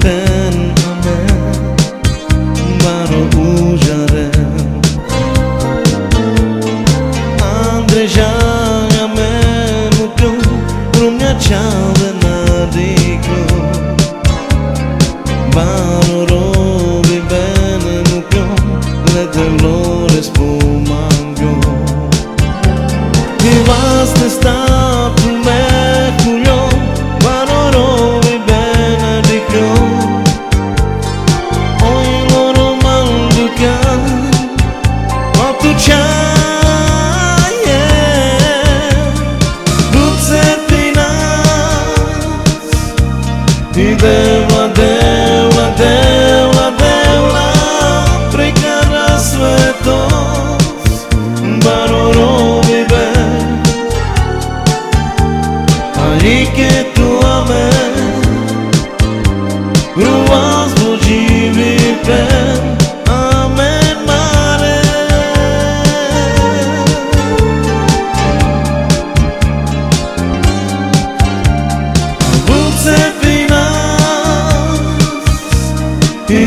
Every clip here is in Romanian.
tentana Baro ujare Andrejanga me mukru Rumnya chal nadi Ma tu qaje Dulce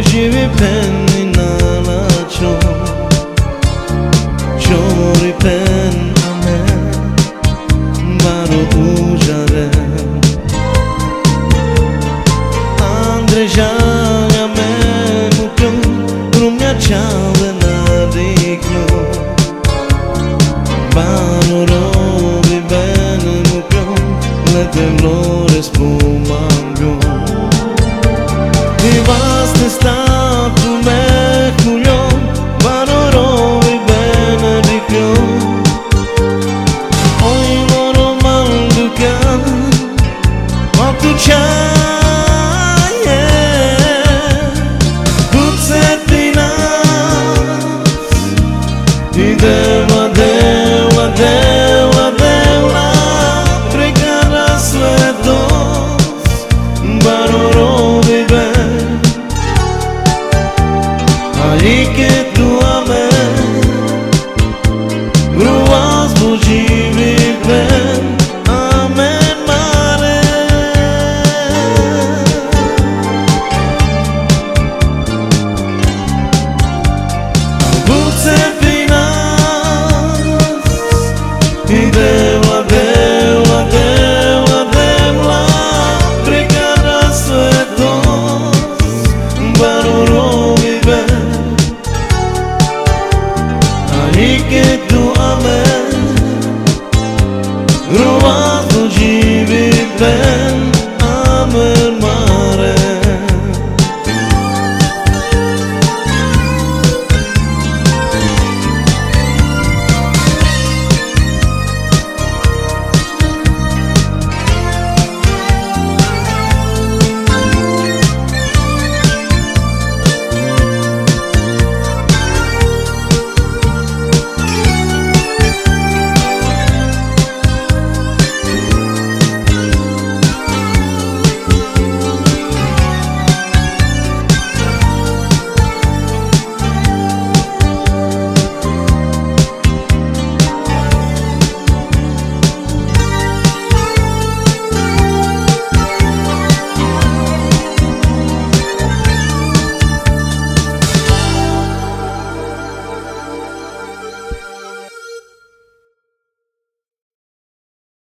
Hoje vi penni nana cho Chori pen ame Maro ujare. Andre janga me mukyo Rumya chave na diklo Bano rovi ben mukyo Let the Lord spoon vas te estás But it